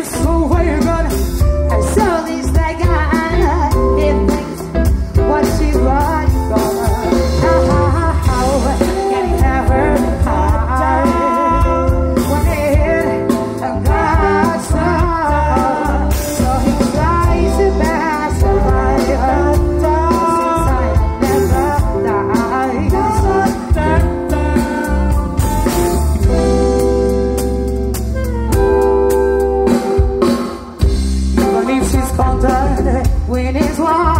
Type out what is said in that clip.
isso é Is his.